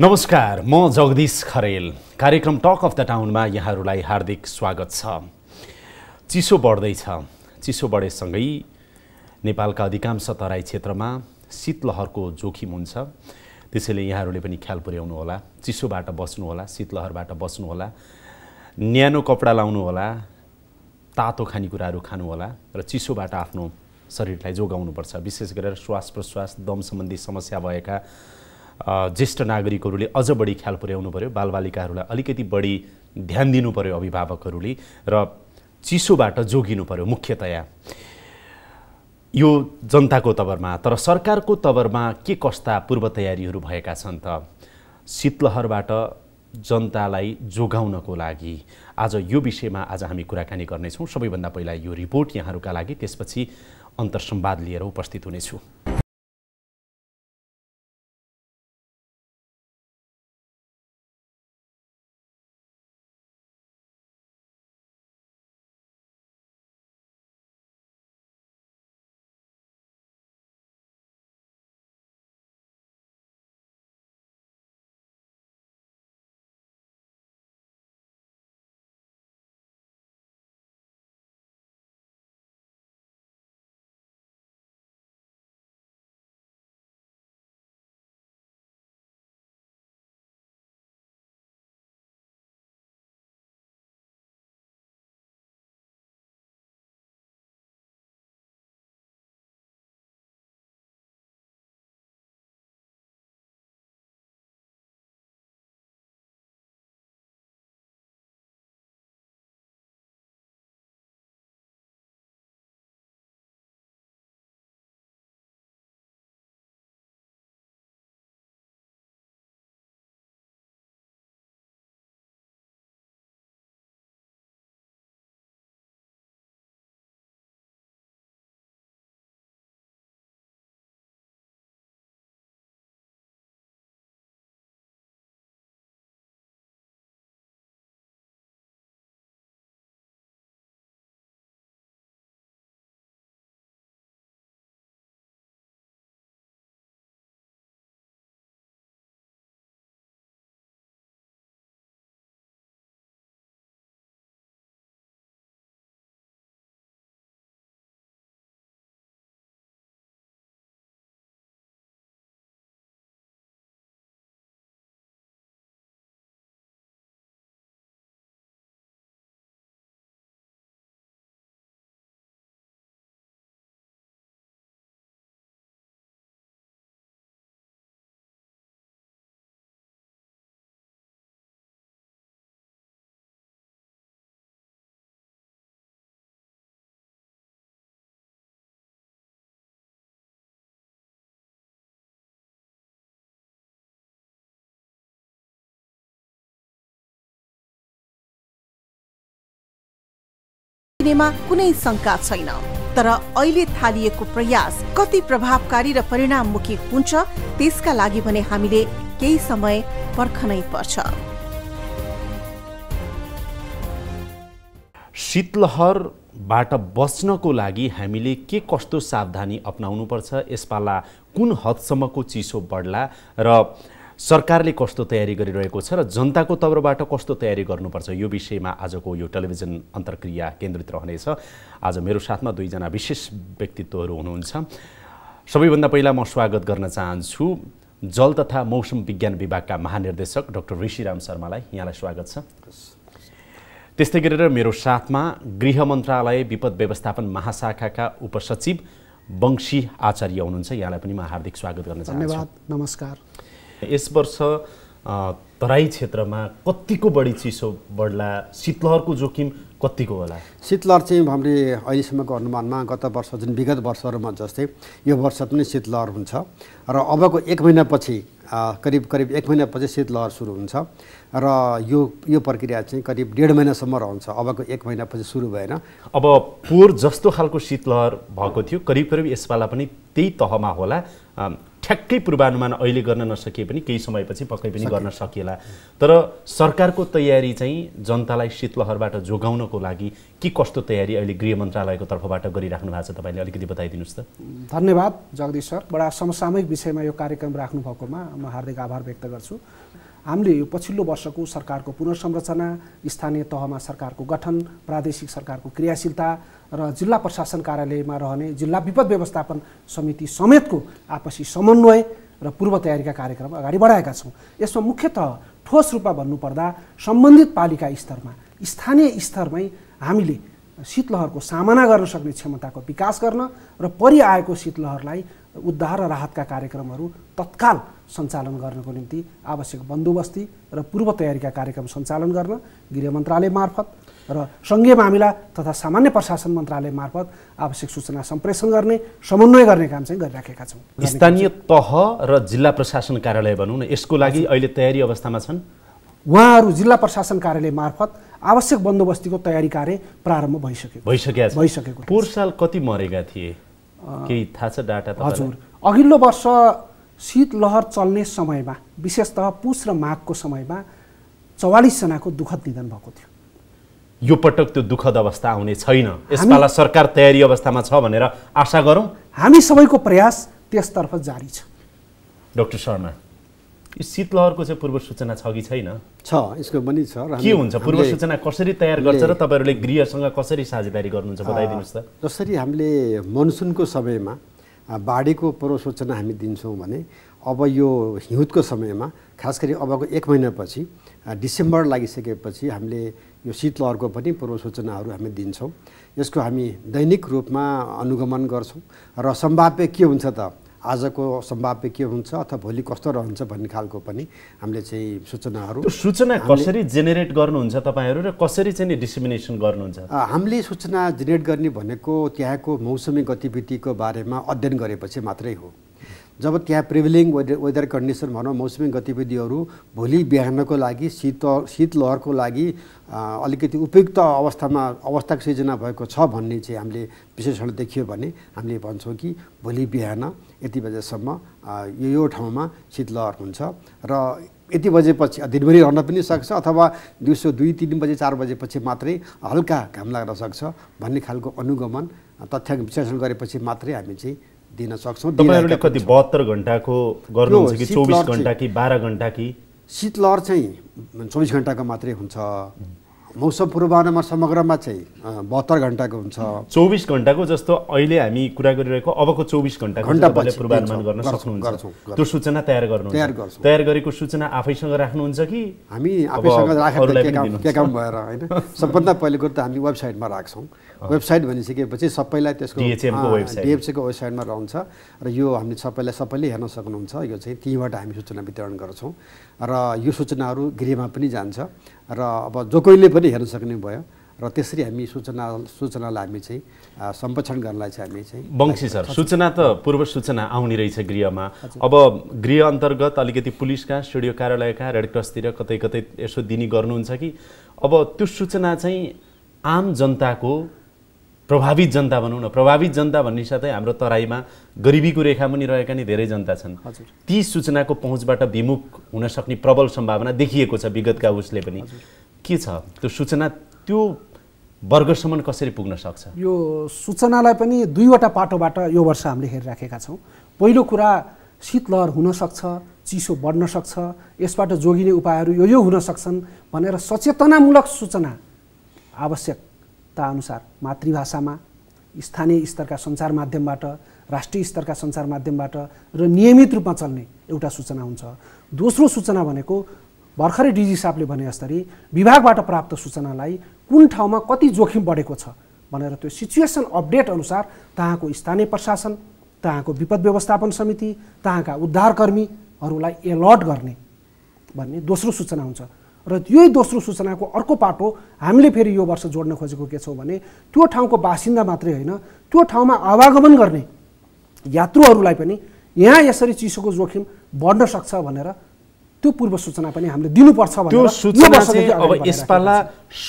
नमस्कार म जगदीश खरेल। कार्यक्रम टक अफ द टाउनमा यहाँहरूलाई हार्दिक स्वागत छ। चिसो बढ्दैछ। चिसो बढेसँगै नेपालका अधिकांश तराई क्षेत्रमा शीतलहरको जोखिम हुन्छ। त्यसैले यहाँहरूले पनि ख्याल पुर्याउनु होला। चिसोबाट बस्नुहोला शीतलहरबाट बस्नुहोला न्यानो कपडा लाउनुहोला तातो खानेकुराहरू खानुहोला र चिसोबाट आफ्नो शरीरलाई जोगाउनुपर्छ। विशेष गरेर श्वास प्रश्वास दम सम्बन्धी समस्या भएका ज्येष्ठ नागरिकहरूले अझ बढी ख्याल पुर्याउनु पऱ्यो बालबालिकाहरूलाई अलिकति बढी ध्यान दिनु पऱ्यो अभिभावकहरूले र चिसोबाट जोगिनु पऱ्यो मुख्यतया। यो जनताको तवरमा तर सरकारको तवरमा के कस्ता पूर्व तयारीहरू भएका छन् त? शीतलहरबाट जनतालाई जोगाउनको लागि आज यो विषयमा आज हामी कुराकानी गर्नेछौँ। सबैभन्दा पहिला यो रिपोर्ट यहाँहरूका लागि त्यसपछि अन्तर्सम्वाद लिएर उपस्थित हुनेछु। दिनेमा कुनै शङ्का छैन। तर अहिले थालिएको प्रयास कति प्रभावकारी र परिणाममुखी हुन्छ त्यसका लागि भने हामीले केही समय पर्खनै पर्छ। शीतलहरबाट बच्नको लागि हामीले के कस्तो सावधानी अप्नाउनुपर्छ यसपाला कुन हदसम्मको चिसो बढ्ला र सरकारले कस्तो तयारी गरिरहेको छ र जनताको तर्फबाट कस्तो तयारी गर्नुपर्छ यो विषयमा आजको यो टेलिभिजन अन्तर्क्रिया केन्द्रित रहनेछ। आज मेरो साथमा दुईजना विशेष व्यक्तित्वहरू हुनुहुन्छ। सबैभन्दा पहिला म स्वागत गर्न चाहन्छु जल तथा मौसम विज्ञान विभागका महानिर्देशक डाक्टर ऋषिराम शर्मालाई। यहाँलाई स्वागत छ। त्यस्तै गरेर मेरो साथमा गृह मन्त्रालय विपद व्यवस्थापन महाशाखाका उपसचिव वंशी आचार्य हुनुहुन्छ। यहाँलाई पनि म हार्दिक स्वागत गर्न चाहन्छु। धन्यवाद नमस्कार। यस वर्ष तराई क्षेत्रमा कतिको बढी चिसो बढ्ला? शीतलहरको जोखिम कतिको होला? शीतलहर चाहिँ हामीले अहिलेसम्मको अनुमानमा गत वर्ष जुन विगत वर्षहरूमा जस्तै यो वर्ष पनि शीतलहर हुन्छ। र अबको एक महिनापछि करिब करिब एक महिनापछि शीतलहर सुरु हुन्छ। र यो यो प्रक्रिया चाहिँ करिब डेढ महिनासम्म रहन्छ। अबको एक महिनापछि सुरु भएन। अब पोहोर जस्तो खालको शीतलहर भएको थियो। करिब करिब यसपाला पनि त्यही तहमा होला। ठ्याक्कै पूर्वानुमान अहिले गर्न नसकिए पनि केही समयपछि पक्कै पनि गर्न सकिएला। तर सरकारको तयारी चाहिँ जनतालाई शीतलहरबाट जोगाउनको लागि के कस्तो तयारी अहिले गृह मन्त्रालयको तर्फबाट गरिराख्नु भएको छ तपाईँले अलिकति बताइदिनुहोस् त। धन्यवाद जगदीश सर। बडा समसामयिक विषयमा यो कार्यक्रम राख्नु भएकोमा म हार्दिक आभार व्यक्त गर्छु। हामीले यो पछिल्लो वर्षको सरकारको पुनर्संरचना स्थानीय तहमा सरकारको गठन प्रादेशिक सरकारको क्रियाशीलता र जिल्ला प्रशासन कार्यालयमा रहने जिल्ला विपद व्यवस्थापन समिति समेतको आपसी समन्वय र पूर्व तयारीका कार्यक्रम अगाडि बढाएका छौँ। यसमा मुख्यतः ठोस रूपमा भन्नुपर्दा सम्बन्धित पालिका स्तरमा स्थानीय स्तरमै हामीले शीतलहरको सामना गर्न सक्ने क्षमताको विकास गर्न र परिआएको शीतलहरलाई उद्धार र राहतका कार्यक्रमहरू तत्काल सञ्चालन गर्नको निम्ति आवश्यक बन्दोबस्ती र पूर्व तयारीका कार्यक्रम सञ्चालन गर्न गृह मन्त्रालय मार्फत र सङ्घीय मामिला तथा सामान्य प्रशासन मन्त्रालय मार्फत आवश्यक सूचना सम्प्रेषण गर्ने समन्वय गर्ने काम चाहिँ गरिराखेका छौँ। स्थानीय तह र जिल्ला प्रशासन कार्यालय भनौँ न यसको लागि अहिले तयारी अवस्थामा छन्? उहाँहरू जिल्ला प्रशासन कार्यालय मार्फत आवश्यक बन्दोबस्तीको तयारी कार्य प्रारम्भ भइसकेको भइसकेका भइसकेको पोहोर साल कति मरेका थिए? केही थाहा छ डाटा? हजुर। अघिल्लो वर्ष शीतलहर चल्ने समयमा विशेषतः पुस र माघको समयमा चौवालिसजनाको दुःखद निधन भएको थियो। यो पटक त्यो दुःखद अवस्था आउने छैन। यसपाला सरकार तयारी अवस्थामा छ भनेर आशा गरौँ। हामी सबैको प्रयास त्यसतर्फ जारी छ। डाक्टर शर्मा यो शीतलहरको चाहिँ पूर्व सूचना छ कि छैन? छ यसको पनि छ र के हुन्छ? पूर्व सूचना कसरी तयार गर्छ र तपाईँहरूले गृहसँग कसरी साझेदारी गर्नुहुन्छ? बताइदिनुहोस् त। जसरी हामीले मनसुनको समयमा बाढीको पूर्व सूचना हामी दिन्छौँ भने अब यो हिउँदको समयमा खास गरी अबको एक महिनापछि डिसेम्बर लागिसकेपछि हामीले यो शीतलहरको पनि पूर्व सूचनाहरू हामी दिन्छौँ। यसको हामी दैनिक रूपमा अनुगमन गर्छौँ। र सम्भाव्य के हुन्छ त? आजको सम्भाव्य के हुन्छ अथवा भोलि कस्तो रहन्छ भन्ने खालको पनि हामीले चाहिँ सूचनाहरू सूचना कसरी जेनेरेट गर्नुहुन्छ तपाईँहरू र कसरी चाहिँ डिसिमिनेसन गर्नुहुन्छ? हामीले सूचना जेनेरेट गर्ने भनेको त्यहाँको मौसमी गतिविधिको बारेमा अध्ययन गरेपछि मात्रै हो। जब त्यहाँ प्रिभिलिङ वेदर वेदर कन्डिसन भनौँ मौसमी गतिविधिहरू भोलि बिहानको लागि शीत शीतलहरको लागि अलिकति उपयुक्त अवस्थामा अवस्थाको सिर्जना भएको छ भन्ने चाहिँ हामीले विश्लेषण देखियो भने हामीले भन्छौँ कि भोलि बिहान यति बजेसम्म यो यो ठाउँमा शीतलहर हुन्छ। र यति बजेपछि दिनभरि रहन पनि सक्छ अथवा दिउँसो दुई तिन बजे चार बजेपछि मात्रै हल्का घाम लाग्न सक्छ भन्ने खालको अनुगमन तथ्याङ्क विश्लेषण गरेपछि मात्रै हामी चाहिँ दिन सक्छौँ। तपाईँहरूले कति। बहत्तर घन्टाको गर्नुहुन्छ कि चौबिस घन्टा कि बाह्र घन्टा कि? शीतलहर चाहिँ चौबिस घन्टाको मात्रै हुन्छ। मौसम पूर्वानुमान समग्रमा चाहिँ बहत्तर घन्टाको हुन्छ चौबिस घन्टाको जस्तो अहिले हामी कुरा गरिरहेको अबको चौबिस घन्टा पूर्वानुमान गर्न सक्नुहुन्छ। त्यो सूचना तयार गर्नुहुन्छ तयार गर्छौँ। तयार गरेको सूचना आफैसँग राख्नुहुन्छ कि हामी आफैसँग राखेर? के काम भएर होइन सबभन्दा पहिलो कुरो त हामी वेबसाइटमा राख्छौँ वेबसाइट भनिसकेपछि सबैलाई त्यसको। डिएफसीको वेबसाइटमा रहन्छ र यो हामीले सबैलाई सबैले हेर्न सक्नुहुन्छ। यो चाहिँ त्यहीँबाट हामी सूचना वितरण गर्छौँ र यो सूचनाहरू गृहमा पनि जान्छ र अब जो कोहीले पनि हेर्न सक्ने भयो र त्यसरी हामी सूचना सूचनालाई हामी चाहिँ सम्प्रेषण गर्नलाई चाहिँ हामी चाहिँ बङ्सी सर सूचना त पूर्व सूचना आउने रहेछ गृहमा। अब गृह अन्तर्गत अलिकति पुलिसका स्टुडियो कार्यालयका रेडक्रसतिर कतै कतै यसो दिने गर्नुहुन्छ कि? अब त्यो सूचना चाहिँ आम जनताको प्रभावित जनता भनौँ न प्रभावित जनता भन्ने साथै हाम्रो तराईमा गरिबीको रेखा पनि रहेका नि धेरै जनता छन्। हजुर। ती सूचनाको पहुँचबाट विमुख हुन सक्ने प्रबल सम्भावना देखिएको छ विगतका उसले पनि। के छ? त्यो सूचना त्यो वर्गसम्म कसरी पुग्न सक्छ? यो सूचनालाई पनि दुईवटा पाटोबाट यो वर्ष हामीले हेरिराखेका छौँ। पहिलो कुरा शीतलहर हुनसक्छ चिसो बढ्न सक्छ यसबाट जोगिने उपायहरू यो यो हुन सक्छन् भनेर सचेतनामूलक सूचना आवश्यकता अनुसार मातृभाषामा स्थानीय स्तरका सञ्चार माध्यमबाट राष्ट्रिय स्तरका सञ्चार माध्यमबाट र नियमित रूपमा चल्ने एउटा सूचना हुन्छ। दोस्रो सूचना भनेको भर्खरै डिजी साहबले भने जस्तरी विभागबाट प्राप्त सूचनालाई कुन ठाउँमा कति जोखिम बढेको छ भनेर त्यो सिचुएसन अपडेट अनुसार तहाँको स्थानीय प्रशासन तहाँको विपद व्यवस्थापन समिति तहाँका उद्धारकर्मीहरूलाई एलर्ट गर्ने भन्ने दोस्रो सूचना हुन्छ। र यही दोस्रो सूचनाको अर्को पाटो हामीले फेरि यो वर्ष जोड्न खोजेको के छौँ भने त्यो ठाउँको बासिन्दा मात्रै होइन त्यो ठाउँमा आवागमन गर्ने यात्रुहरूलाई पनि यहाँ यसरी चिसोको जोखिम बढ्न सक्छ भनेर त्यो पूर्व सूचना पनि हामीले दिनुपर्छ त्यो सूचना चाहिँ अब यसपाला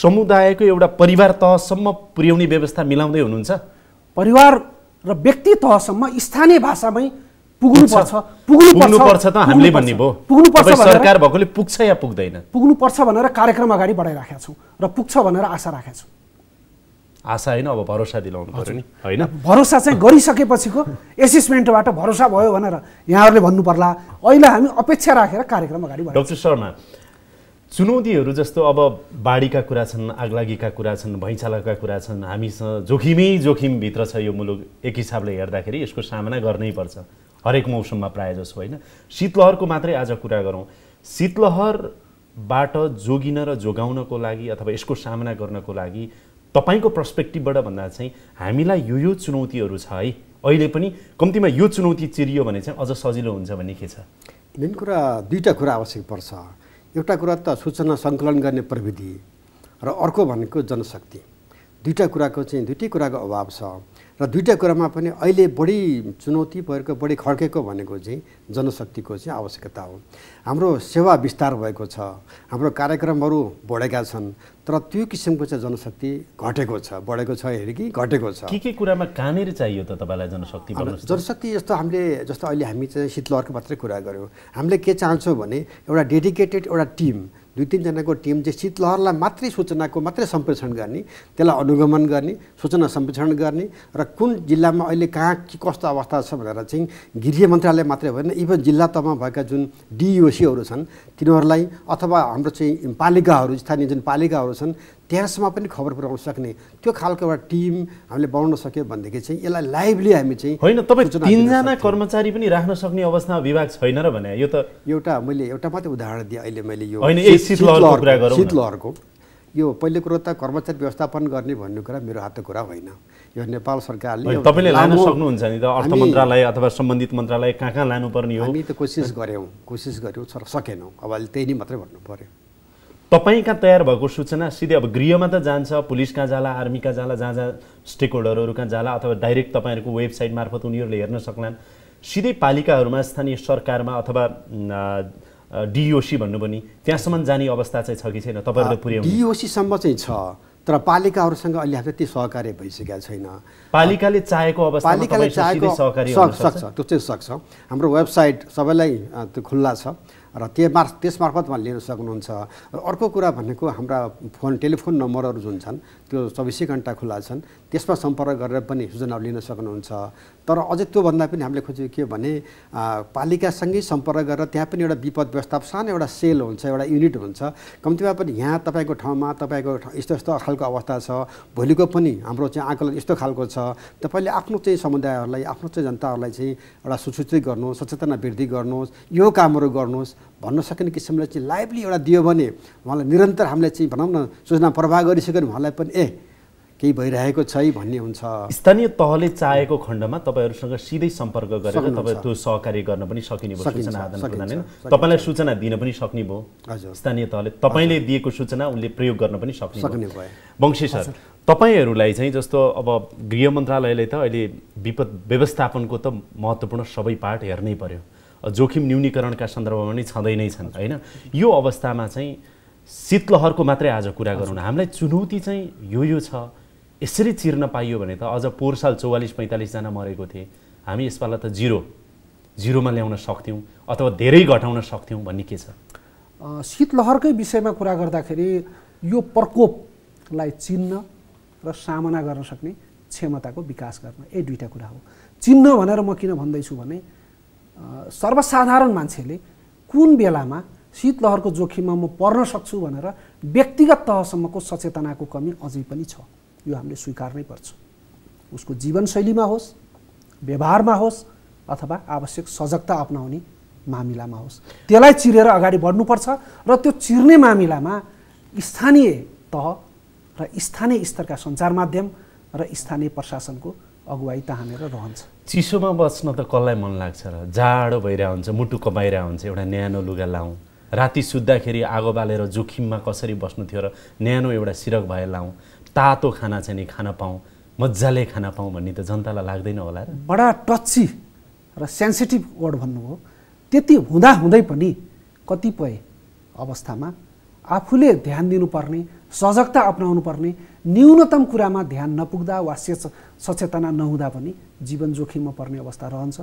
समुदायको एउटा परिवार तहसम्म पुर्याउने व्यवस्था मिलाउँदै हुनुहुन्छ? परिवार र व्यक्ति तहसम्म स्थानीय भाषामै पुग्नुपर्छ पुग्नुपर्छ त हामीले भन्ने भयो। पुग्नुपर्छ तपाईँ भनेर सरकार भएकोले पुग्छ या पुग्दैन? पुग्नुपर्छ भनेर कार्यक्रम अगाडि बढाइराखेका छौँ र पुग्छ भनेर आशा राखेका छौँ। आशा होइन अब भरोसा दिलाउनु पर्यो नि। होइन? भरोसा चाहिँ गरिसकेपछिको एसेसमेन्टबाट भरोसा भयो भनेर यहाँहरूले भन्नु पर्ला अहिले हामी अपेक्षा राखेर कार्यक्रम अगाडि बढाउँछौँ डक्टर शर्मा चुनौतीहरू जस्तो अब बाढीका कुरा छन् आगलागीका कुरा छन् भैँचालाका कुरा छन् हामीसँग जोखिमै जोखिमभित्र छ यो मुलुक। एक हिसाबले हेर्दाखेरि यसको सामना गर्नै पर्छ। हरेक मौसममा प्रायः जसो होइन। शीतलहरको मात्रै आज कुरा गरौँ। शीतलहरबाट जोगिन र जोगाउनको लागि अथवा यसको सामना गर्नको लागि तपाईँको पर्सपेक्टिभबाट भन्दा चाहिँ हामीलाई यो यो चुनौतीहरू छ है। अहिले पनि कम्तीमा यो चुनौती चिरियो भने चाहिँ अझ सजिलो हुन्छ भन्ने के छ? मेन कुरा दुईवटा कुरा आवश्यक पर्छ। एउटा कुरा त सूचना सङ्कलन गर्ने प्रविधि र अर्को भनेको जनशक्ति। दुईवटा कुराको चाहिँ दुइटै कुराको अभाव छ। र दुईवटा कुरामा पनि अहिले बढी चुनौती भएको बढी खड्केको भनेको चाहिँ जनशक्तिको चाहिँ आवश्यकता हो। हाम्रो सेवा विस्तार भएको छ हाम्रो कार्यक्रमहरू बढेका छन् तर त्यो किसिमको चाहिँ जनशक्ति घटेको छ बढेको छ हेरे कि घटेको छ। के के कुरामा कहाँनिर चाहियो त तपाईँलाई जनशक्ति? जनशक्ति जस्तो हामीले जस्तो अहिले हामी चाहिँ शीतलहरको मात्रै कुरा गऱ्यौँ। हामीले के चाहन्छौँ भने एउटा डेडिकेटेड एउटा टिम दुई तिनजनाको टिम चाहिँ शीतलहरलाई मात्रै सूचनाको मात्रै सम्प्रेषण गर्ने त्यसलाई अनुगमन गर्ने सूचना सम्प्रेषण गर्ने र कुन जिल्लामा अहिले कहाँ के कस्तो अवस्था छ भनेर चाहिँ गृह मन्त्रालय मात्रै होइन इभन जिल्ला तहमा भएका जुन डिओसीहरू छन् तिनीहरूलाई अथवा हाम्रो चाहिँ पालिकाहरू स्थानीय जुन पालिकाहरू छन् त्यहाँसम्म पनि खबर पुर्याउन सक्ने। त्यो खालको एउटा टिम हामीले बनाउन सक्यो भनेदेखि चाहिँ यसलाई लाइभली हामी चाहिँ होइन तपाईँ तिनजना। कर्मचारी पनि राख्न सक्ने अवस्थामा विभाग छैन र भने यो त एउटा मैले एउटा मात्रै उदाहरण दिएँ अहिले मैले यो शीत- शीतलहरको यो पहिलो कुरो त कर्मचारी व्यवस्थापन गर्ने भन्ने कुरा मेरो हातको कुरा होइन। यो नेपाल सरकारले तपाईँले लान सक्नुहुन्छ नि त अर्थ मन्त्रालय अथवा सम्बन्धित मन्त्रालय कहाँ कहाँ लानुपर्ने हो? हामी त कोसिस गऱ्यौँ कोसिस गऱ्यौँ तर सकेनौँ। अब अहिले त्यही नै मात्रै भन्नु पऱ्यो तपाईँ कहाँ तयार भएको सूचना सिधै अब गृहमा त जान्छ पुलिस कहाँ जाला आर्मी कहाँ जाला जहाँ जहाँ स्टेक होल्डरहरू कहाँ जाला अथवा डाइरेक्ट तपाईँहरूको वेबसाइट मार्फत उनीहरूले हेर्न सक्लान्। सिधै पालिकाहरूमा स्थानीय सरकारमा अथवा डिओसी भन्नु पनि त्यहाँसम्म जाने अवस्था चाहिँ छ कि छैन? तपाईँहरूले पुर्याउनु। डिओसीसम्म चाहिँ छ तर पालिकाहरूसँग अहिले हाम्रो त्यति सहकार्य भइसकेका छैन। पालिकाले चाहेको अवस्थामा पालिकाले चाहेको सक्छ त्यो चाहिँ सक्छ। हाम्रो वेबसाइट सबैलाई त्यो खुल्ला छ। र त्यो मार्फ त्यस मार्फत उहाँले लिन सक्नुहुन्छ। र अर्को कुरा भनेको हाम्रा फोन टेलिफोन नम्बरहरू जुन छन् त्यो चौबिसै घन्टा खुल्ला छन्। त्यसमा सम्पर्क गरेर पनि सूचनाहरू लिन सक्नुहुन्छ। तर अझै त्योभन्दा पनि हामीले खोजेको के भने पालिकासँगै सम्पर्क गरेर त्यहाँ पनि एउटा विपद व्यवस्थापन सानो एउटा सेल हुन्छ एउटा युनिट हुन्छ। कम्तीमा पनि यहाँ तपाईँको ठाउँमा तपाईँको यस्तो यस्तो खालको अवस्था छ। भोलिको पनि हाम्रो चाहिँ आकलन यस्तो खालको छ। तपाईँले आफ्नो चाहिँ समुदायहरूलाई आफ्नो चाहिँ जनताहरूलाई चाहिँ एउटा सुसूचित गर्नुहोस् सचेतना वृद्धि गर्नुहोस् यो कामहरू गर्नुहोस्। भन्न सकिने किसिमले चाहिँ लाइभली एउटा दियो भने उहाँलाई निरन्तर हामीले चाहिँ भनौँ न सूचना प्रवाह गरिसक्यो भने उहाँलाई पनि ए केही भइरहेको छ है भन्ने हुन्छ। स्थानीय तहले चाहेको खण्डमा तपाईँहरूसँग सिधै सम्पर्क गरेर। तपाईँ त्यो सहकार्य गर्न पनि सकिने भयो सूचना आदान प्रदान होइन? तपाईँलाई सूचना दिन पनि सक्ने भयो। हजुर। स्थानीय तहले तपाईँले दिएको सूचना उनले प्रयोग गर्न पनि सक्ने सक्ने भयो। वंशी सर तपाईँहरूलाई चाहिँ जस्तो अब गृह मन्त्रालयले त अहिले विपद व्यवस्थापनको त महत्त्वपूर्ण सबै पार्ट हेर्नै पर्यो। जोखिम न्यूनीकरणका सन्दर्भमा पनि छँदै नै छन् होइन? यो अवस्थामा चाहिँ शीतलहरको मात्रै आज कुरा गरौँ न। हामीलाई चुनौती चाहिँ यो यो छ। यसरी चिर्न पाइयो भने त अझ पोहोर साल चौवालिस पैँतालिसजना मरेको थिए। हामी यसपालि त जिरो जिरोमा ल्याउन सक्थ्यौँ अथवा धेरै घटाउन सक्थ्यौँ भन्ने के छ? शीतलहरकै विषयमा कुरा गर्दाखेरि यो प्रकोपलाई चिन्न र सामना गर्न सक्ने क्षमताको विकास गर्न यही दुईवटा कुरा हो। चिन्न भनेर म किन भन्दैछु भने सर्वसाधारण मान्छेले कुन बेलामा शीतलहरको जोखिममा म पर्न सक्छु भनेर व्यक्तिगत तहसम्मको सचेतनाको कमी अझै पनि छ। यो हामीले स्वीकार्नै पर्छ। उसको जीवनशैलीमा होस् व्यवहारमा होस् अथवा आवश्यक सजगता अप्नाउने मामिलामा होस्। त्यसलाई चिरेर अगाडि बढ्नुपर्छ र त्यो चिर्ने मामिलामा स्थानीय तह र स्थानीय स्तरका सञ्चार माध्यम र स्थानीय प्रशासनको अगुवाई तानेर रहन्छ। चिसोमा बस्न त कसलाई मन लाग्छ र? जाडो भइरहेको हुन्छ मुटु कमाइरहेको हुन्छ एउटा न्यानो लुगा लाउँ। राति सुत्दाखेरि आगो बालेर जोखिममा कसरी बस्नु थियो र न्यानो एउटा सिरक भए लाउँ। तातो खाना चाहिँ नि खान पाऊँ मजाले खान पाऊँ भन्ने त जनतालाई लाग्दैन होला र। बडा टच्ची र सेन्सिटिभ वर्ड भन्नुभयो। त्यति हुँदा हुँदै पनि कतिपय अवस्थामा आफूले ध्यान दिनुपर्ने सजगता अप्नाउनु पर्ने न्यूनतम कुरामा ध्यान नपुग्दा वा सेच सचेतना नहुँदा पनि जीवन जोखिममा पर्ने अवस्था रहन्छ।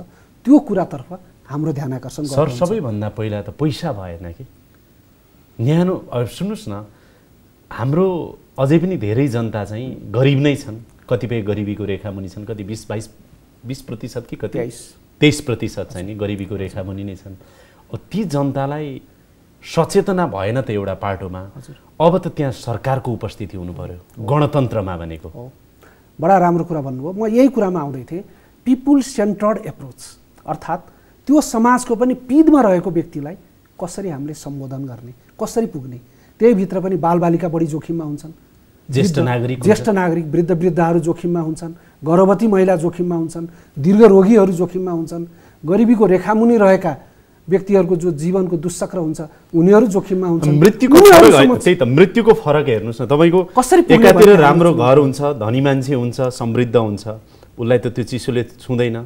त्यो कुरातर्फ हाम्रो ध्यान आकर्षण सर। सबैभन्दा पहिला त पैसा भएन कि? न्यानो सुन्नुहोस् न हाम्रो अझै पनि धेरै जनता चाहिँ गरिब नै छन्। कतिपय गरिबीको रेखा मुनि छन्। कति बिस बाइस बिस प्रतिशत कि कति? तेइस। तेइस प्रतिशत चाहिँ नि गरिबीको रेखा मुनि नै छन्। ती जनतालाई सचेतना भएन त एउटा पाटोमा। अब त त्यहाँ सरकारको उपस्थिति हुनु पर्यो गणतन्त्रमा भनेको। हो। बडा राम्रो कुरा भन्नुभयो। म यही कुरामा आउँदै थिएँ। पिपुल सेन्टर्ड एप्रोच अर्थात् त्यो समाजको पनि पिँधमा रहेको व्यक्तिलाई कसरी हामीले सम्बोधन गर्ने कसरी पुग्ने त्यही भित्र पनि बालबालिका बढी जोखिममा हुन्छन्। ज्येष्ठ नागरिक ज्येष्ठ नागरिक वृद्ध वृद्धहरू जोखिममा हुन्छन् गर्भवती महिला जोखिममा हुन्छन् दीर्घ रोगीहरू जोखिममा हुन्छन् गरिबीको रेखामुनि रहेका व्यक्तिहरूको जो जीवनको दुष्चक्र हुन्छ उनीहरू जोखिममा हुन्छन्। मृत्युको फरक त्यही त मृत्युको फरक हेर्नुहोस् न तपाईँको कसरी एकातिर राम्रो घर हुन्छ धनी मान्छे हुन्छ समृद्ध हुन्छ उसलाई त त्यो चिसोले छुँदैन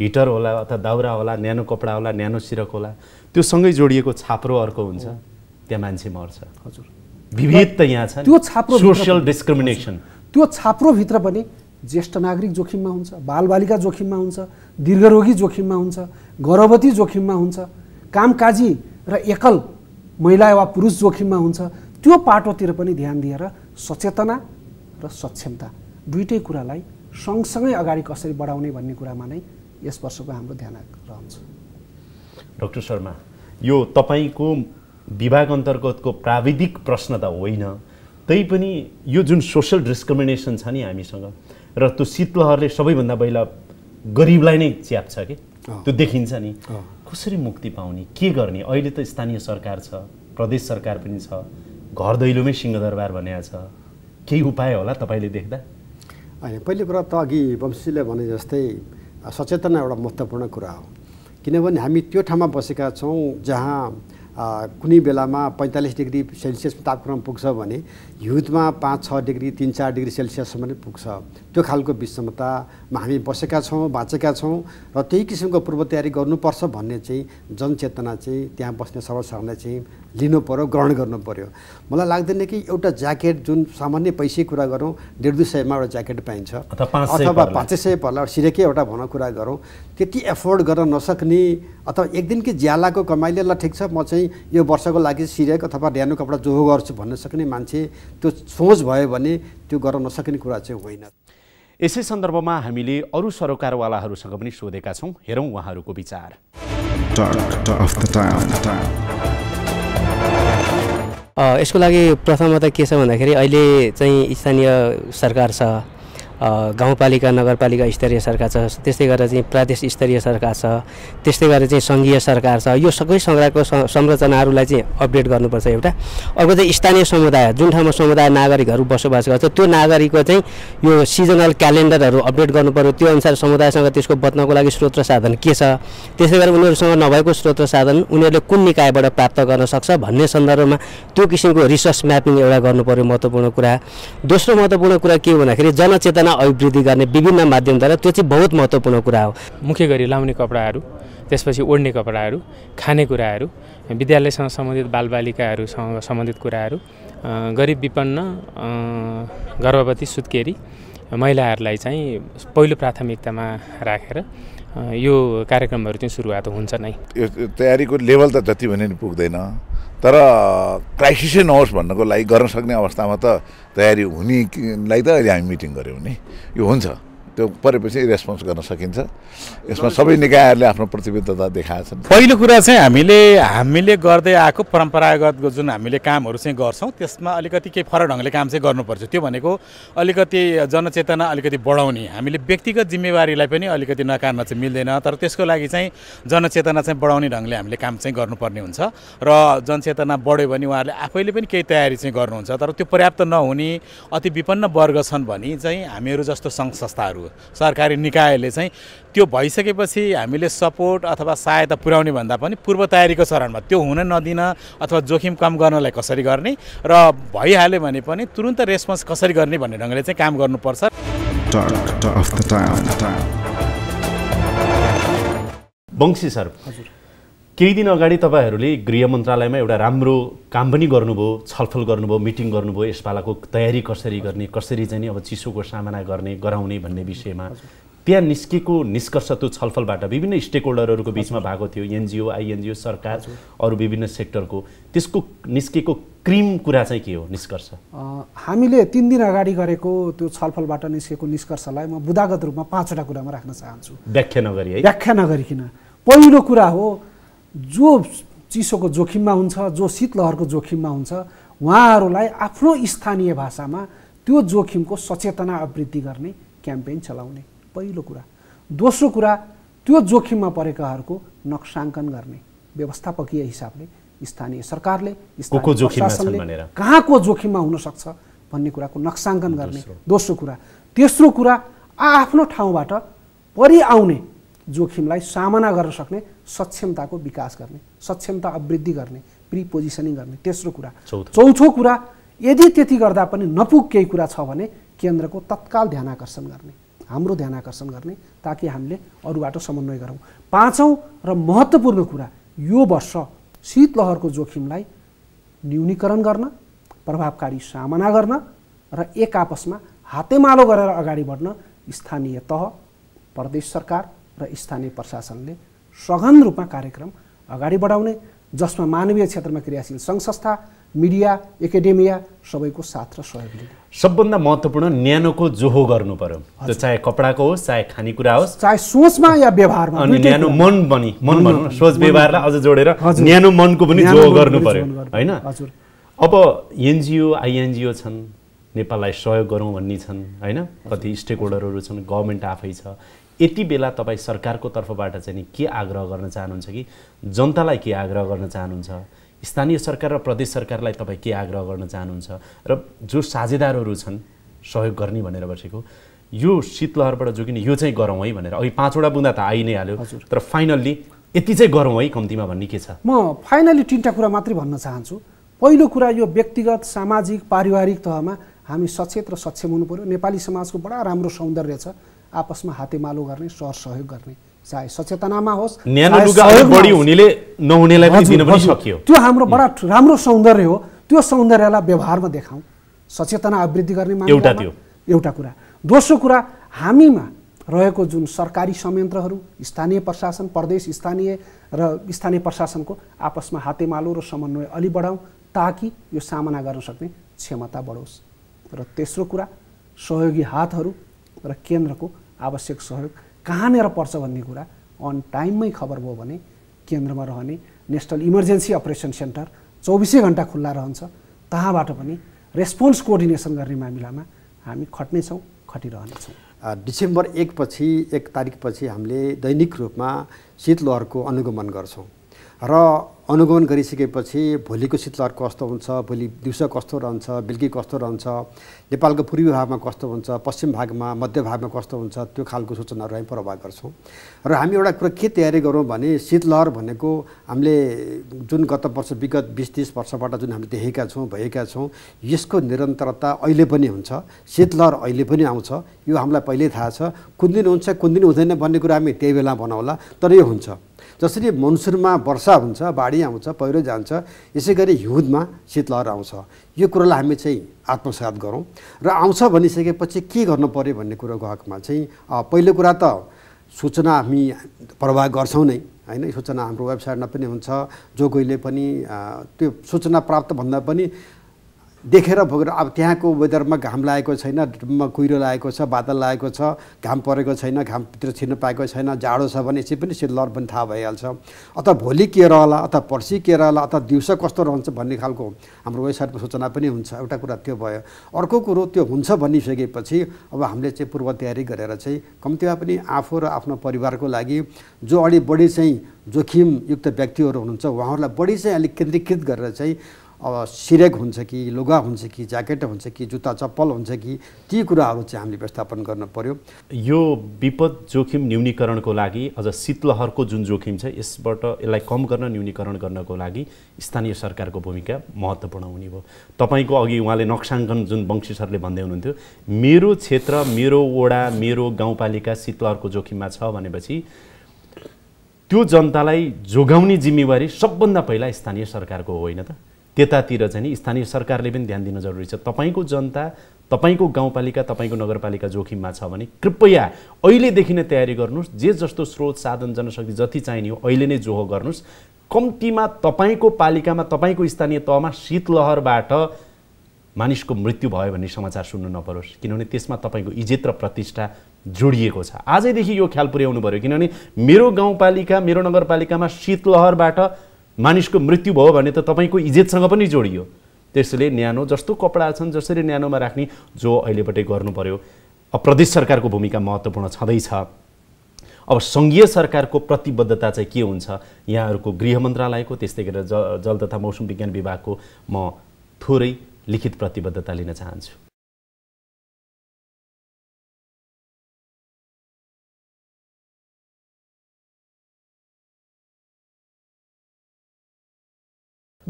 हिटर होला अथवा दाउरा होला न्यानो कपडा होला न्यानो सिरक होला त्यो सँगै जोडिएको छाप्रो अर्को हुन्छ त्यहाँ मान्छे मर्छ। हजुर। विभेद त यहाँ छ त्यो छाप्रोभित्र सोसियल डिस्क्रिमिनेसन त्यो छाप्रोभित्र पनि ज्येष्ठ नागरिक जोखिममा हुन्छ बालबालिका जोखिममा हुन्छ दीर्घरोगी जोखिममा हुन्छ गर्भवती जोखिममा हुन्छ कामकाजी र एकल महिला वा पुरुष जोखिममा हुन्छ त्यो पाटोतिर पनि ध्यान दिएर सचेतना र सक्षमता दुइटै कुरालाई सँगसँगै अगाडि कसरी बढाउने भन्ने कुरामा नै यस वर्षको हाम्रो ध्यान रहन्छ। डक्टर शर्मा यो तपाईँको विभाग अन्तर्गतको प्राविधिक प्रश्न त होइन। तैपनि यो जुन सोसल डिस्क्रिमिनेसन छ नि हामीसँग र त्यो शीतलहरले सबैभन्दा पहिला गरिबलाई नै च्याप्छ कि? त्यो देखिन्छ नि। कसरी मुक्ति पाउने? के गर्ने? अहिले त स्थानीय सरकार छ प्रदेश सरकार पनि छ घर दैलोमै सिंहदरबार भनेको छ। केही उपाय होला तपाईँले देख्दा? होइन पहिलो कुरा त अघि वंशीले भने जस्तै सचेतना एउटा महत्त्वपूर्ण कुरा हो। किनभने हामी त्यो ठाउँमा बसेका छौँ जहाँ कुनै बेलामा पैँतालिस डिग्री सेल्सियस तापक्रम पुग्छ भने हिउँदमा पाँच छ डिग्री तिन चार डिग्री सेल्सियससम्म पनि पुग्छ। त्यो खालको विषमतामा हामी बसेका छौँ बाँचेका छौँ र त्यही किसिमको पूर्व तयारी गर्नुपर्छ भन्ने चाहिँ जनचेतना चाहिँ त्यहाँ बस्ने सर्वसाधारणले चाहिँ लिनु पऱ्यो ग्रहण गर्नु पऱ्यो मलाई लाग्दैन कि एउटा ज्याकेट जुन सामान्य पैसै कुरा गरौँ डेढ दुई सयमा एउटा ज्याकेट पाइन्छ। अथवा पाँच सय अथवा पर्ला। सिरेकै एउटा भनौँ कुरा गरौँ त्यति एफोर्ड गर्न नसक्ने अथवा एक दिनकै ज्यालाको कमाइले ल ठिक छ म चाहिँ यो वर्षको लागि सिरेक अथवा ड्यानो कपडा जोहो गर्छु भन्न सक्ने मान्छे त्यो सोच भयो भने त्यो गर्न नसक्ने कुरा चाहिँ होइन। यसै सन्दर्भमा हामीले अरू सरोकारवालाहरूसँग पनि सोधेका छौँ। हेरौँ उहाँहरूको विचार। यसको लागि प्रथमतः के छ भन्दाखेरि अहिले चाहिँ स्थानीय सरकार छ। गाउँपालिका नगरपालिका स्तरीय सरकार छ त्यस्तै गरेर चाहिँ प्रादेश स्तरीय सरकार छ त्यस्तै गरेर चाहिँ सङ्घीय सरकार छ यो सबै सरकारको स- संरचनाहरूलाई चाहिँ अपडेट गर्नुपर्छ एउटा। अर्को चाहिँ स्थानीय समुदाय जुन ठाउँमा समुदाय नागरिकहरू बसोबास गर्छ त्यो नागरिकको चाहिँ यो सिजनल क्यालेन्डरहरू अपडेट पऱ्यो त्यो अनुसार समुदायसँग त्यसको बच्नको लागि स्रोत साधन के छ? त्यसै गरी उनीहरूसँग नभएको स्रोत साधन उनीहरूले कुन निकायबाट प्राप्त गर्न सक्छ भन्ने सन्दर्भमा त्यो किसिमको रिसर्च म्यापिङ एउटा गर्नु पर्यो महत्त्वपूर्ण कुरा। दोस्रो महत्त्वपूर्ण कुरा के भन्दाखेरि जनचेतना अभिवृद्धि गर्ने विभिन्न माध्यमद्वारा त्यो चाहिँ बहुत महत्त्वपूर्ण कुरा हो। मुख्य गरी लाउने कपडाहरू त्यसपछि ओढ्ने कपडाहरू खानेकुराहरू विद्यालयसँग सम्बन्धित बालबालिकाहरूसँग सम्बन्धित कुराहरू गरिब विपन्न गर्भवती सुत्केरी महिलाहरूलाई चाहिँ पहिलो प्राथमिकतामा राखेर यो कार्यक्रमहरू चाहिँ सुरुवात हुन्छ नै। यो तयारीको लेभल त जति भने नि पुग्दैन। तर क्राइसिसै नहोस् भन्नको लागि गर्न सक्ने अवस्थामा त तयारी हुनेलाई त अहिले हामी मिटिङ गऱ्यौँ नि। यो हुन्छ। त्यो परेपछि रेस्पोन्स गर्न सकिन्छ। यसमा सबै निकायहरूले आफ्नो प्रतिबद्धता देखाएका छन्। पहिलो कुरा चाहिँ हामीले हामीले गर्दै आएको परम्परागत जुन हामीले कामहरू चाहिँ गर्छौँ त्यसमा अलिकति केही फरक ढङ्गले काम चाहिँ गर्नुपर्छ। त्यो भनेको अलिकति जनचेतना अलिकति बढाउने हामीले व्यक्तिगत जिम्मेवारीलाई पनि अलिकति नकार्न चाहिँ मिल्दैन तर त्यसको लागि चाहिँ जनचेतना चाहिँ बढाउने ढङ्गले हामीले काम चाहिँ गर्नुपर्ने हुन्छ। र जनचेतना बढ्यो भने उहाँहरूले आफैले पनि केही तयारी चाहिँ गर्नुहुन्छ तर त्यो पर्याप्त नहुने अति विपन्न वर्ग छन् भने चाहिँ हामीहरू जस्तो सङ्घ संस्थाहरू संस्थाहरू सरकारी निकायले चाहिँ त्यो भइसकेपछि हामीले सपोर्ट अथवा सहायता पुर्याउने भन्दा पनि पूर्व तयारीको चरणमा त्यो हुन नदिन अथवा जोखिम कम गर्नलाई कसरी गर्ने र भइहाल्यो भने पनि तुरुन्त रेस्पोन्स कसरी गर्ने भन्ने ढङ्गले चाहिँ काम गर्नुपर्छ. बङ्सी सर केही दिन अगाडि तपाईँहरूले गृह मन्त्रालयमा एउटा राम्रो काम पनि गर्नुभयो छलफल गर्नुभयो मिटिङ गर्नुभयो यसपालाको तयारी कसरी गर्ने कसरी चाहिँ अब चिसोको सामना गर्ने गराउने भन्ने विषयमा। त्यहाँ निस्केको निष्कर्ष त्यो छलफलबाट विभिन्न स्टेक होल्डरहरूको बिचमा भएको थियो एनजिओ आइएनजिओ सरकार अरू विभिन्न सेक्टरको। त्यसको निस्केको क्रिम कुरा चाहिँ के हो निष्कर्ष? हामीले तिन दिन अगाडि गरेको त्यो छलफलबाट निस्केको निष्कर्षलाई म बुदागत रूपमा पाँचवटा कुरामा राख्न चाहन्छु। व्याख्या नगरी है। व्याख्या नगरिकन पहिलो कुरा हो जो चिसोको जोखिममा हुन्छ जो शीतलहरको जोखिममा हुन्छ उहाँहरूलाई आफ्नो स्थानीय भाषामा त्यो जोखिमको सचेतना अवृद्धि गर्ने क्याम्पेन चलाउने पहिलो कुरा। दोस्रो कुरा त्यो जोखिममा परेकाहरूको नक्साङ्कन गर्ने व्यवस्थापकीय हिसाबले स्थानीय सरकारले स्थानीय प्रशासनले। कहाँको जोखिममा हुन सक्छ भन्ने कुराको नक्साङ्कन गर्ने दोस्रो। कुरा। तेस्रो कुरा आफ्नो ठाउँबाट परि आउने जोखिमलाई सामना गर्न सक्ने सक्षमताको विकास गर्ने सक्षमता अवृद्धि गर्ने प्रिपोजिसनिङ गर्ने तेस्रो कुरा चौथो। चौथो कुरा यदि त्यति गर्दा पनि नपुग केही कुरा छ भने केन्द्रको तत्काल ध्यान आकर्षण गर्ने हाम्रो ध्यान आकर्षण गर्ने ताकि हामीले अरूबाट समन्वय गरौँ पाँचौँ र महत्त्वपूर्ण कुरा यो वर्ष शीतलहरको जोखिमलाई न्यूनीकरण गर्न प्रभावकारी सामना गर्न र एक आपसमा हातेमालो गरेर अगाडि बढ्न स्थानीय तह प्रदेश सरकार र स्थानीय प्रशासनले सघन रूपमा कार्यक्रम अगाडि बढाउने जसमा मानवीय क्षेत्रमा क्रियाशील सङ्घ संस्था मिडिया एकाडेमिया सबैको साथ र सहयोग लिने। सबभन्दा महत्त्वपूर्ण न्यानोको जोहो गर्नु पर्यो। त्यो चाहे कपडाको होस् चाहे खानेकुरा होस् चाहे सोचमा या व्यवहारमा अनि न्यानो। मन पनि मन भनौँ सोच व्यवहारलाई। अझ जोडेर। न्यानो मनको पनि न्यानो जो मनको गर्नु पर्यो होइन? हजुर। अब एनजिओ आइएनजिओ छन् नेपाललाई सहयोग गरौँ भन्ने छन् होइन? कति स्टेक होल्डरहरू छन् गभर्मेन्ट आफै छ। यति बेला तपाईँ सरकारको तर्फबाट चाहिँ के आग्रह गर्न चाहनुहुन्छ कि? जनतालाई के आग्रह गर्न चाहनुहुन्छ? स्थानीय सरकार र प्रदेश सरकारलाई तपाईँ के आग्रह गर्न चाहनुहुन्छ? र जो साझेदारहरू छन् सहयोग गर्ने भनेर बसेको यो शीतलहरबाट जोगिने यो चाहिँ गरौँ है भनेर। अघि पाँचवटा बुँदा त आइ नै हाल्यो। तर फाइनल्ली यति चाहिँ गरौँ है कम्तीमा भन्ने के छ? म फाइनली तिनवटा कुरा मात्रै भन्न चाहन्छु। पहिलो कुरा यो व्यक्तिगत सामाजिक पारिवारिक तहमा हामी सचेत र सक्षम हुनु पर्यो। नेपाली समाजको बडा राम्रो सौन्दर्य छ। आपसमा हातेमालो गर्ने सर सहयोग गर्ने। चाहे सचेतनामा होस्। हुनेले नहुनेलाई पनि दिन पनि। सकियो। त्यो हाम्रो बडा राम्रो सौन्दर्य हो। त्यो सौन्दर्यलाई व्यवहारमा देखाउँ। सचेतना अवृद्धि गर्ने एउटा त्यो। एउटा कुरा। दोस्रो कुरा हामीमा रहेको जुन सरकारी संयन्त्रहरू स्थानीय प्रशासन प्रदेश स्थानीय र स्थानीय प्रशासनको आपसमा हातेमालो र समन्वय अलि बढाउँ ताकि यो सामना गर्न सक्ने क्षमता बढोस्। र तेस्रो कुरा सहयोगी हातहरू र केन्द्रको आवश्यक सहयोग कहाँनिर पर्छ भन्ने कुरा अन टाइममै खबर भयो भने केन्द्रमा रहने नेसनल इमर्जेन्सी अपरेसन सेन्टर चौबिसै घन्टा खुल्ला रहन्छ। तहाँबाट पनि रेस्पोन्स कोअर्डिनेसन गर्ने मामिलामा हामी खट्नेछौँ खटिरहनेछौँ। डिसेम्बर एकपछि एक तारिकपछि हामीले दैनिक रूपमा शीतलहरको अनुगमन गर्छौँ। र अनुगमन गरिसकेपछि भोलिको शीतलहर कस्तो हुन्छ भोलि दिउँसो कस्तो रहन्छ बेलुकी कस्तो रहन्छ नेपालको पूर्वी भागमा कस्तो हुन्छ पश्चिम भागमा मध्य भागमा कस्तो हुन्छ त्यो खालको सूचनाहरू हामी प्रवाह गर्छौँ। र हामी एउटा कुरा के तयारी गरौँ भने शीतलहर भनेको हामीले जुन गत वर्ष विगत बिस तिस वर्षबाट जुन हामीले देखेका छौँ भएका छौँ यसको निरन्तरता अहिले पनि हुन्छ शीतलहर अहिले पनि आउँछ यो हामीलाई पहिल्यै थाहा छ। कुन दिन हुन्छ कुन दिन हुँदैन भन्ने कुरा हामी त्यही बेला बनाउला तर यो हुन्छ। जसरी मनसुनमा वर्षा हुन्छ बाढी आउँछ पहिरो जान्छ यसै गरी हिउँदमा शीतलहर आउँछ। यो कुरालाई हामी चाहिँ आत्मसात गरौँ र आउँछ भनिसकेपछि के गर्नु पऱ्यो भन्ने कुरोको हकमा चाहिँ पहिलो कुरा त सूचना हामी प्रवाह गर्छौँ नै होइन? सूचना हाम्रो वेबसाइटमा पनि हुन्छ जो कोहीले पनि त्यो सूचना प्राप्त भन्दा पनि देखेर भोगेर अब त्यहाँको वेदरमा घाम लागेको छैन कुहिरो लागेको छ बादल लागेको छ घाम परेको छैन घामतिर छिर्न पाएको छैन जाडो छ भने यसै पनि शीतलहर पनि थाहा भइहाल्छ। अथवा भोलि के रहला अथवा पर्सि के रहला अथवा दिउँसो कस्तो रहन्छ भन्ने खालको हाम्रो वेबसाइटमा सूचना पनि हुन्छ एउटा कुरा त्यो भयो। अर्को कुरो त्यो हुन्छ भनिसकेपछि अब हामीले चाहिँ पूर्व तयारी गरेर चाहिँ कम्तीमा पनि आफू र आफ्नो परिवारको लागि जो अलि बढी चाहिँ जोखिमयुक्त व्यक्तिहरू हुनुहुन्छ उहाँहरूलाई बढी चाहिँ अलिक केन्द्रीकृत गरेर चाहिँ अब सिरेक हुन्छ कि लुगा हुन्छ कि ज्याकेट हुन्छ कि जुत्ता चप्पल हुन्छ कि ती कुराहरू चाहिँ हामीले व्यवस्थापन गर्न पर्यो। यो विपद जोखिम न्यूनीकरणको लागि अझ शीतलहरको जुन जोखिम छ यसबाट यसलाई कम गर्न न्यूनीकरण गर्नको लागि स्थानीय सरकारको भूमिका महत्त्वपूर्ण हुने भयो। तपाईँको अघि उहाँले नक्साङ्कन जुन वंशी सरले भन्दै हुनुहुन्थ्यो मेरो क्षेत्र मेरो वडा मेरो गाउँपालिका शीतलहरको जोखिममा छ भनेपछि त्यो जनतालाई जोगाउने जिम्मेवारी सबभन्दा पहिला स्थानीय सरकारको होइन त? त्यतातिर चाहिँ नि स्थानीय सरकारले पनि ध्यान दिन जरुरी छ। तपाईँको जनता तपाईँको गाउँपालिका तपाईँको नगरपालिका जोखिममा छ भने कृपया अहिलेदेखि नै तयारी गर्नुहोस्। जे जस्तो स्रोत साधन जनशक्ति जति चाहिने हो अहिले नै जोहो गर्नुहोस्। कम्तीमा तपाईँको पालिकामा तपाईँको स्थानीय तहमा शीतलहरबाट मानिसको मृत्यु भयो भन्ने समाचार सुन्नु नपरोस्। किनभने त्यसमा तपाईँको इज्जत र प्रतिष्ठा जोडिएको छ। आजैदेखि यो ख्याल पुर्याउनु पऱ्यो किनभने मेरो गाउँपालिका मेरो नगरपालिकामा शीतलहरबाट मानिसको मृत्यु भयो भने त तपाईँको इज्जतसँग पनि जोडियो। त्यसैले न्यानो जस्तो कपडा छन् जसरी न्यानोमा राख्ने जो अहिलेपट्टि गर्नु पर्यो। अब प्रदेश सरकारको भूमिका महत्त्वपूर्ण छँदैछ। अब सङ्घीय सरकारको प्रतिबद्धता चाहिँ के हुन्छ? यहाँहरूको गृह मन्त्रालयको त्यस्तै गरेर जल तथा मौसम विज्ञान विभागको म थोरै लिखित प्रतिबद्धता लिन चाहन्छु।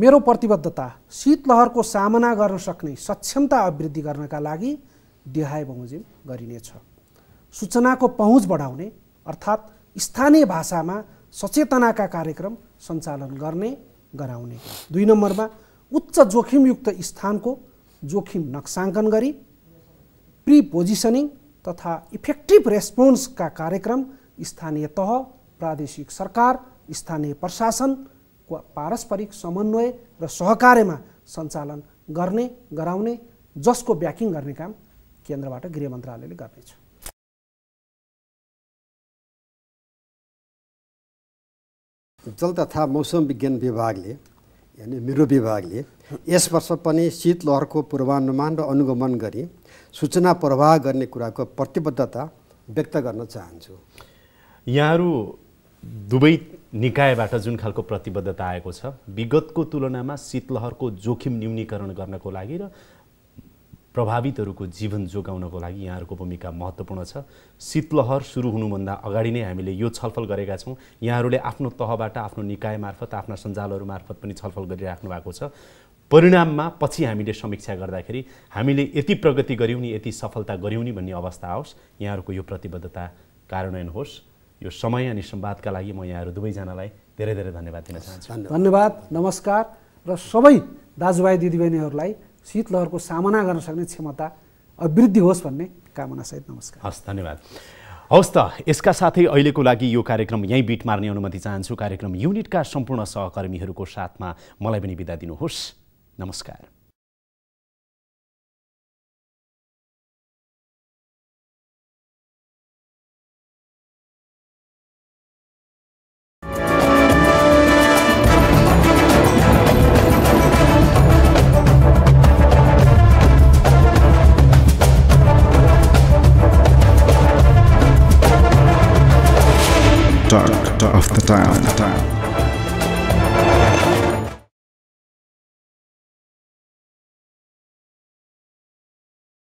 मेरो प्रतिबद्धता शीतलहरको सामना गर्न सक्ने सक्षमता अभिवृद्धि गर्नका लागि डिहाय बमोजिम गरिनेछ। सूचनाको पहुँच बढाउने अर्थात् स्थानीय भाषामा सचेतनाका कार्यक्रम सञ्चालन गर्ने गराउने। दुई नम्बरमा उच्च जोखिमयुक्त स्थानको जोखिम नक्साङ्कन गरी प्रि पोजिसनिङ तथा इफेक्टिभ रेस्पोन्सका कार्यक्रम स्थानीय तह प्रादेशिक सरकार स्थानीय प्रशासन पारस्परिक समन्वय र सहकार्यमा सञ्चालन गर्ने गराउने जसको ब्याकिङ गर्ने काम केन्द्रबाट गृह मन्त्रालयले गर्नेछ। जल तथा मौसम विज्ञान विभागले यानि मेरो विभागले यस वर्ष पनि शीतलहरको पूर्वानुमान र अनुगमन गरी सूचना प्रवाह गर्ने कुराको प्रतिबद्धता व्यक्त गर्न चाहन्छु। यहाँहरू दुवै निकायबाट जुन खालको प्रतिबद्धता आएको छ विगतको तुलनामा शीतलहरको जोखिम न्यूनीकरण गर्नको लागि र प्रभावितहरूको जीवन जोगाउनको लागि यहाँहरूको भूमिका महत्त्वपूर्ण छ। शीतलहर सुरु हुनुभन्दा अगाडि नै हामीले यो छलफल गरेका छौँ। यहाँहरूले आफ्नो तहबाट आफ्नो निकाय मार्फत आफ्ना सञ्जालहरू मार्फत पनि छलफल गरिराख्नु भएको छ। परिणाममा पछि हामीले समीक्षा गर्दाखेरि हामीले यति प्रगति गऱ्यौँ नि यति सफलता गऱ्यौँ नि भन्ने अवस्था आओस्। यहाँहरूको यो प्रतिबद्धता कार्यान्वयन होस्। यो समय अनि संवादका लागि म यहाँहरू दुवैजनालाई धेरै धेरै धन्यवाद दिन चाहन्छु। धन्यवाद। नमस्कार र सबै दाजुभाइ दिदीबहिनीहरूलाई शीतलहरको सामना गर्न सक्ने क्षमता अभिवृद्धि होस् भन्ने कामनासहित नमस्कार। हस् धन्यवाद। हवस् त यसका साथै अहिलेको लागि यो कार्यक्रम यहीँ बिट मार्ने अनुमति चाहन्छु। कार्यक्रम युनिटका सम्पूर्ण सहकर्मीहरूको साथमा मलाई पनि बिदा दिनुहोस्। नमस्कार।